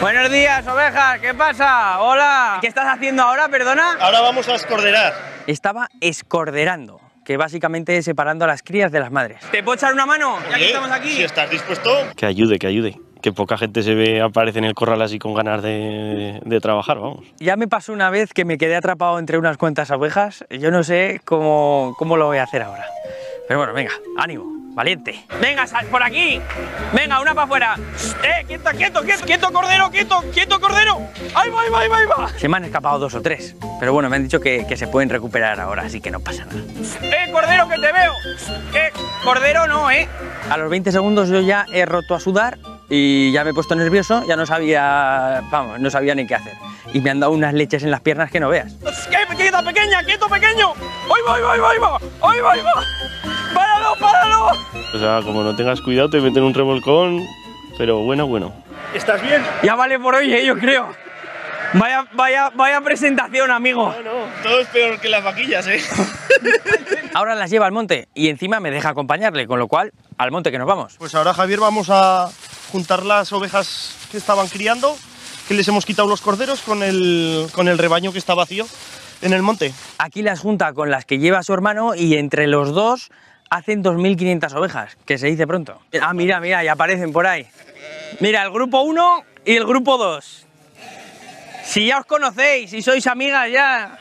Buenos días, ovejas, ¿qué pasa? Hola. ¿Qué estás haciendo ahora, perdona? Ahora vamos a escorderar. Estaba escorderando, que básicamente es separando a las crías de las madres. ¿Te puedo echar una mano? Ya que estamos aquí. Si estás dispuesto, Que ayude, que ayude. Que poca gente se ve, aparece en el corral así con ganas de, de trabajar, vamos. Ya me pasó una vez que me quedé atrapado entre unas cuantas ovejas. Yo no sé cómo, cómo lo voy a hacer ahora. Pero bueno, venga, ánimo, valiente. Venga, sal por aquí. Venga, una para afuera. ¡Eh, quieto, quieto, quieto, quieto, cordero, quieto, quieto, cordero! ¡Ahí va, ahí va, ahí va! Se me han escapado dos o tres. Pero bueno, me han dicho que, que se pueden recuperar ahora, así que no pasa nada. ¡Eh, cordero, que te veo! ¡Eh, cordero no, eh! A los 20 segundos yo ya he roto a sudar y ya me he puesto nervioso, ya no sabía, vamos, no sabía ni qué hacer. Y me han dado unas leches en las piernas que no veas. ¡Qué quieta pequeña, quieto pequeño! ¡Ahí va, ahí va, ahí va, ahí va! ¡Ahí va, ahí va! ¡Páralo, páralo! O sea, como no tengas cuidado, te meten un revolcón, pero bueno, bueno. ¿estás bien? Ya vale por hoy, eh, yo creo. Vaya, vaya, vaya presentación, amigo. No, no, todo es peor que las vaquillas, ¿eh? Ahora las lleva al monte y encima me deja acompañarle, con lo cual, al monte que nos vamos. Pues ahora, Javier, vamos a juntar las ovejas que estaban criando, que les hemos quitado los corderos con el, con el rebaño que está vacío en el monte. Aquí las junta con las que lleva su hermano y entre los dos hacen 2.500 ovejas, que se dice pronto. Ah, mira, mira, ya aparecen por ahí. Mira, el grupo 1 y el grupo 2. Si ya os conocéis y sois amigas ya...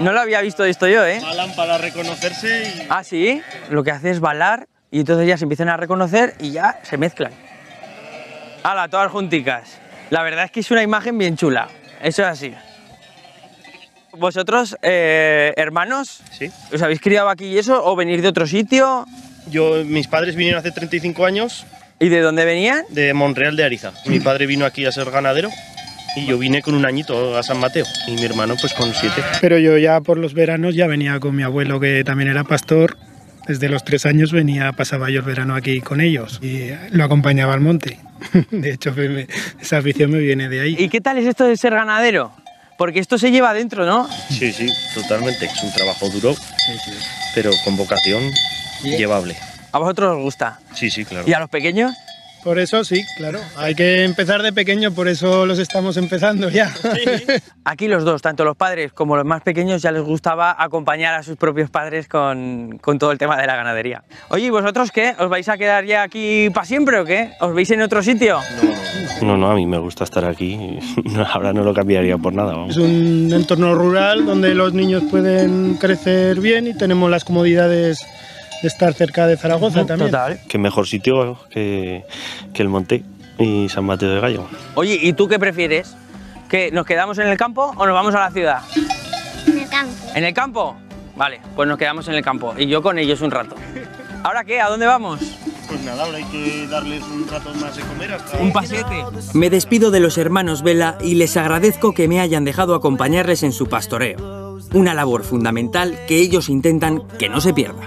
No lo había visto esto yo, ¿eh? Alan para reconocerse y... Ah, sí. Lo que hace es balar y entonces ya se empiezan a reconocer y ya se mezclan. ¡Hala, todas junticas! La verdad es que es una imagen bien chula. Eso es así. ¿Vosotros, eh, hermanos, Sí. os habéis criado aquí y eso? ¿O venís de otro sitio? Yo, mis padres vinieron hace 35 años ¿Y de dónde venían? de Monreal de Ariza. Mi padre vino aquí a ser ganadero y yo vine con un añito a San Mateo y mi hermano pues con siete. Pero yo ya por los veranos ya venía con mi abuelo que también era pastor. Desde los tres años venía, pasaba yo el verano aquí con ellos y lo acompañaba al monte. De hecho, me- esa afición me viene de ahí. ¿Y qué tal es esto de ser ganadero? Porque esto se lleva adentro, ¿no? Sí, sí, totalmente. Es un trabajo duro, pero con vocación llevable. A vosotros os gusta. Sí, sí, claro. ¿Y a los pequeños? Por eso sí, claro. Hay que empezar de pequeño, por eso los estamos empezando ya. Aquí los dos, tanto los padres como los más pequeños, ya les gustaba acompañar a sus propios padres con, con todo el tema de la ganadería. Oye, ¿y vosotros qué? ¿Os vais a quedar ya aquí para siempre o qué? ¿Os veis en otro sitio? No, no, a mí me gusta estar aquí. Ahora no lo cambiaría por nada, vamos. Es un entorno rural donde los niños pueden crecer bien y tenemos las comodidades de estar cerca de Zaragoza también. Total. Qué mejor sitio que, que el Monte y San Mateo de Gallo. Oye, ¿y tú qué prefieres? ¿Que nos quedamos en el campo o nos vamos a la ciudad? En el campo. ¿En el campo? Vale, pues nos quedamos en el campo y yo con ellos un rato. ¿Ahora qué? ¿A dónde vamos? Pues nada, ahora hay que darles un rato más de comer hasta... Un pasete. Me despido de los hermanos Vela y les agradezco que me hayan dejado acompañarles en su pastoreo. Una labor fundamental que ellos intentan que no se pierda.